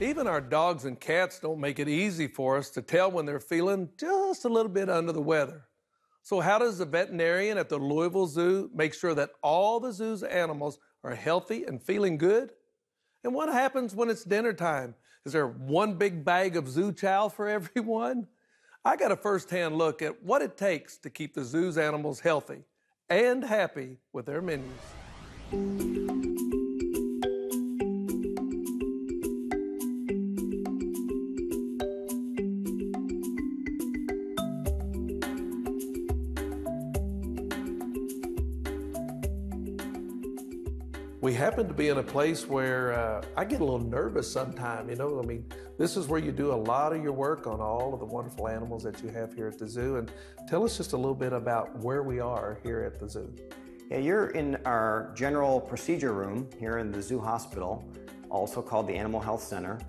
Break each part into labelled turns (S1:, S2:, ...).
S1: Even our dogs and cats don't make it easy for us to tell when they're feeling just a little bit under the weather. So, how does the veterinarian at the Louisville Zoo make sure that all the zoo's animals are healthy and feeling good? And what happens when it's dinner time? Is there one big bag of zoo chow for everyone? I got a firsthand look at what it takes to keep the zoo's animals healthy and happy with their menus. We happen to be in a place where uh, I get a little nervous sometimes. You know, I mean, this is where you do a lot of your work on all of the wonderful animals that you have here at the zoo. And tell us just a little bit about where we are here at the zoo.
S2: Yeah, you're in our general procedure room here in the zoo hospital, also called the Animal Health Center.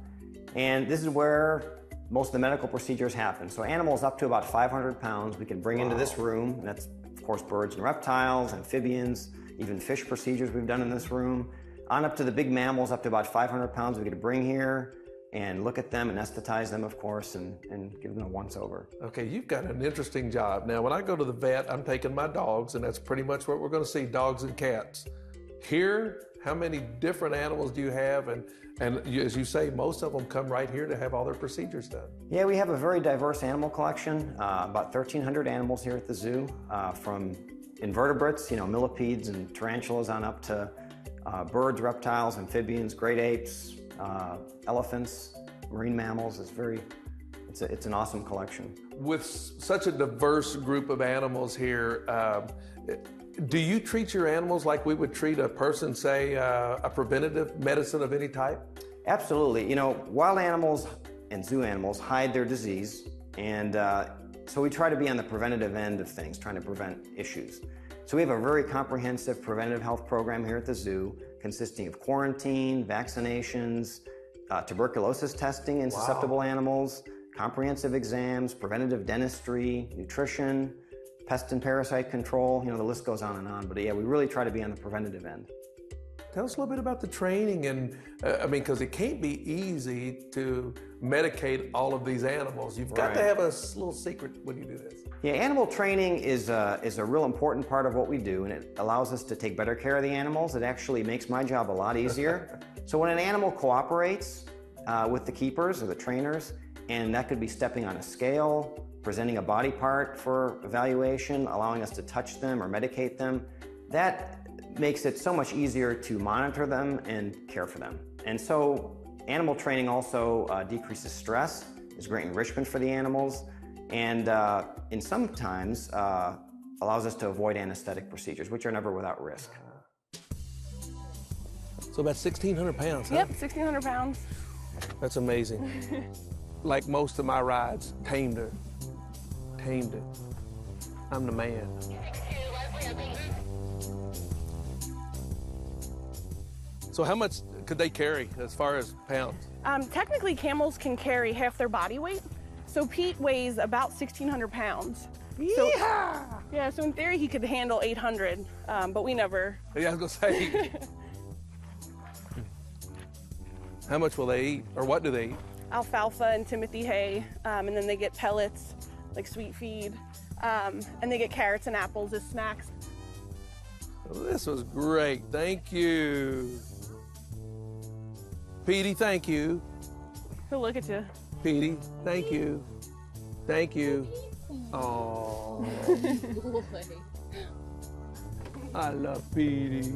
S2: And this is where most of the medical procedures happen. So animals up to about 500 pounds we can bring wow. into this room. And that's, of course, birds and reptiles, amphibians, even fish procedures we've done in this room, on up to the big mammals up to about 500 pounds we get to bring here and look at them, and anesthetize them, of course, and, and give them a once over.
S1: Okay, you've got an interesting job. Now, when I go to the vet, I'm taking my dogs, and that's pretty much what we're going to see dogs and cats. Here, how many different animals do you have? And, and you, as you say, most of them come right here to have all their procedures done.
S2: Yeah, we have a very diverse animal collection, uh, about 1,300 animals here at the zoo, uh, from invertebrates, you know, millipedes and tarantulas on up to uh, birds, reptiles, amphibians, great apes, uh, elephants, marine mammals. It's very, it's, a, it's an awesome collection.
S1: With such a diverse group of animals here, um, do you treat your animals like we would treat a person, say, uh, a preventative medicine of any type?
S2: Absolutely. You know, wild animals and zoo animals hide their disease, and uh, so we try to be on the preventative end of things, trying to prevent issues. So we have a very comprehensive preventative health program here at the zoo consisting of quarantine, vaccinations, uh, tuberculosis testing in wow. susceptible animals, comprehensive exams, preventative dentistry, nutrition, pest and parasite control. You know, the list goes on and on. But yeah, we really try to be on the preventative end.
S1: Tell us a little bit about the training, and uh, I mean, because it can't be easy to medicate all of these animals. You've got right. to have a little secret when you do this.
S2: Yeah, animal training is a, is a real important part of what we do, and it allows us to take better care of the animals. It actually makes my job a lot easier. so when an animal cooperates uh, with the keepers or the trainers, and that could be stepping on a scale, presenting a body part for evaluation, allowing us to touch them or medicate them, that makes it so much easier to monitor them and care for them. And so animal training also uh, decreases stress, is great enrichment for the animals, and uh, in sometimes uh, allows us to avoid anesthetic procedures, which are never without risk.
S1: So about 1,600 pounds, huh?
S3: Yep, 1,600 pounds.
S1: That's amazing. like most of my rides, tamed her. Tamed it. I'm the man. So how much could they carry as far as pounds?
S3: Um, technically, camels can carry half their body weight. So Pete weighs about 1,600 pounds. So,
S1: yeah.
S3: Yeah, so in theory, he could handle 800, um, but we never.
S1: Yeah, I was going to say. How much will they eat, or what do they eat?
S3: Alfalfa and Timothy hay, um, and then they get pellets, like sweet feed, um, and they get carrots and apples as snacks.
S1: This was great. Thank you. Petey, thank you.
S3: He'll look at you.
S1: Petey, thank you. Thank you. Oh. I love Petey.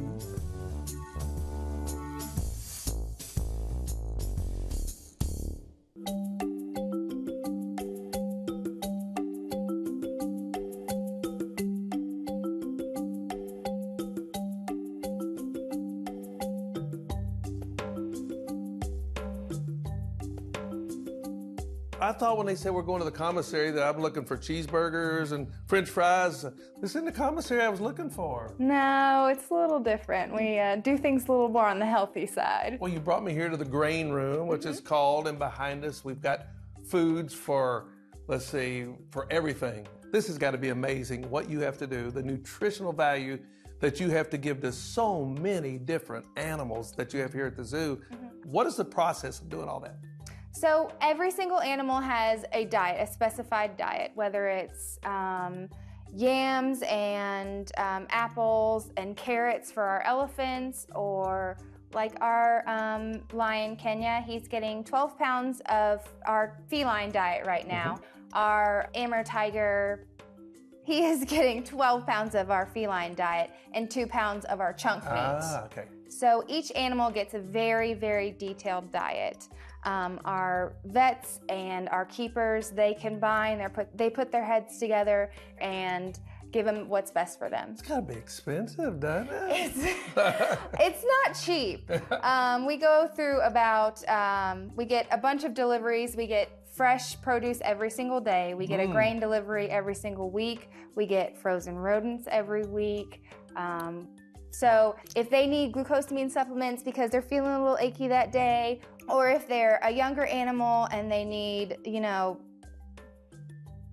S1: I thought when they said we're going to the commissary that I'm looking for cheeseburgers and french fries. This isn't the commissary I was looking for.
S4: No, it's a little different. We uh, do things a little more on the healthy side.
S1: Well, you brought me here to the grain room, which mm-hmm. is called, and behind us we've got foods for, let's see, for everything. This has got to be amazing what you have to do, the nutritional value that you have to give to so many different animals that you have here at the zoo. What is the process of doing all that?
S4: So every single animal has a diet, a specified diet, whether it's um, yams and um, apples and carrots for our elephants, or like our um, lion Kenya, he's getting 12 pounds of our feline diet right now. Our Amur tiger, he is getting 12 pounds of our feline diet and two pounds of our chunk meat.
S1: Ah, okay.
S4: So each animal gets a very, very detailed diet. Um, our vets and our keepers, they combine, they put, they put their heads together and give them what's best for them.
S1: It's gotta be expensive, doesn't it?
S4: It's, it's not cheap. Um, we go through about, um, we get a bunch of deliveries. We get fresh produce every single day. We get a grain delivery every single week. We get frozen rodents every week. Um, so if they need glucosamine supplements because they're feeling a little achy that day, or if they're a younger animal and they need, you know,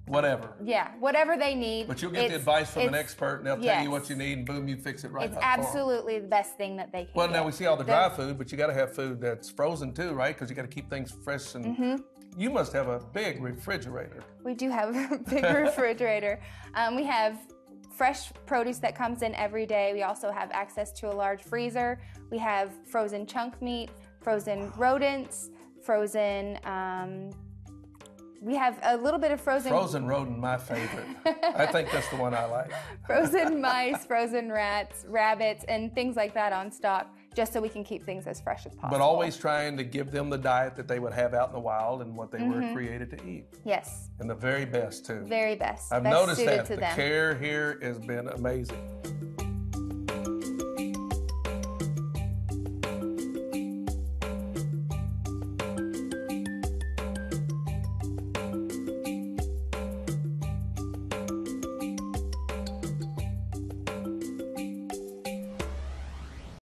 S1: Whatever.
S4: yeah, whatever they need.
S1: But you'll get the advice from an expert and they'll tell you what you need and boom, you fix it right
S4: It's
S1: up for 'em.
S4: absolutely the best thing that they can.
S1: Well, now we see all the
S4: The-
S1: dry food, but you got to have food that's frozen too, right? Because you got to keep things fresh. And
S4: Mm-hmm.
S1: you must have a big refrigerator.
S4: We do have a big refrigerator. Um, we have fresh produce that comes in every day. We also have access to a large freezer. We have frozen chunk meat, frozen rodents, frozen. Um, we have a little bit of frozen
S1: Frozen rodent, my favorite. I think that's the one I like.
S4: frozen mice, frozen rats, rabbits, and things like that on stock, just so we can keep things as fresh as possible.
S1: But always trying to give them the diet that they would have out in the wild and what they
S4: Mm-hmm.
S1: were created to eat.
S4: yes,
S1: And the very best too.
S4: very best.
S1: I've
S4: best
S1: noticed that
S4: to
S1: the
S4: them.
S1: care here has been amazing.